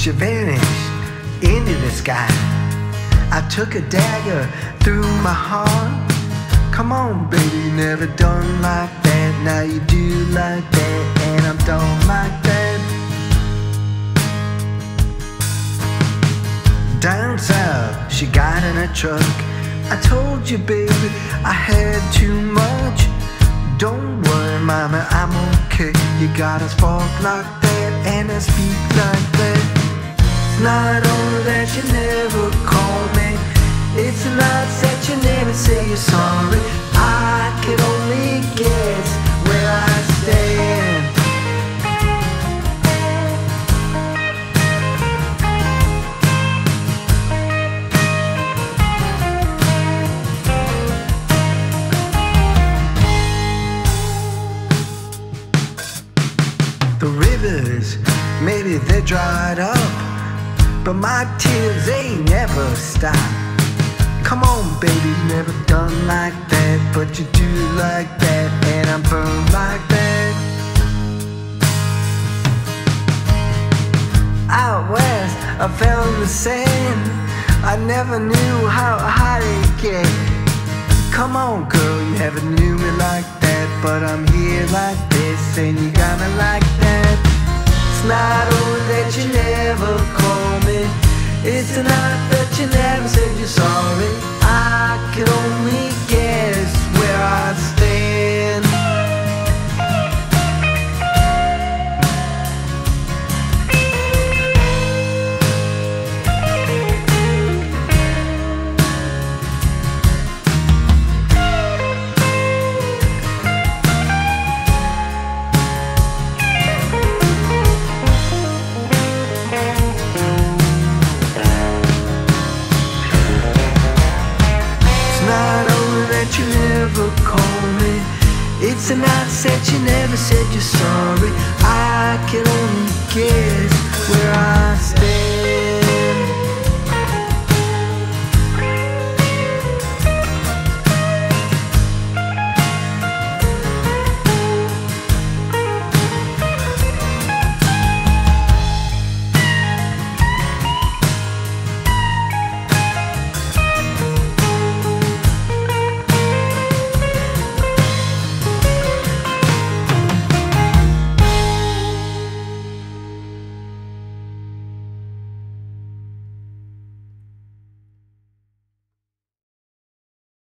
she vanished into the sky. I took a dagger through my heart. Come on, baby, never done like that. Now you do like that, and I'm done like that. Down south, she got in a truck. I told you, baby, I had too much. Don't worry, mama, I'm okay. You got a spark like that, and I speak like that. Not only that you never call me, it's not that you never say you're sorry. I can only guess where I stand. The rivers, maybe they dried up, but my tears they never stop. Come on, baby, you never done like that, but you do like that, and I'm burned like that. Out west, I found the sand. I never knew how high to get. Come on, girl, you never knew me like that, but I'm here like this, and you got me like that. It's not only that you never call it's night that you never said you're sorry. I never call me It's a night that you never said you're sorry I can only guess where I stand.